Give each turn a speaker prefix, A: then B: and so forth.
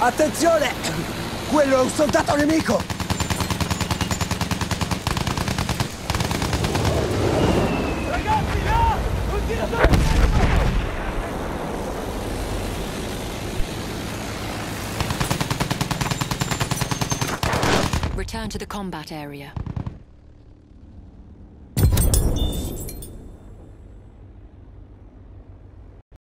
A: Attenzione! Quello è un soldato nemico!
B: Ragazzi, là! Un tiratore
C: Return to the combat area.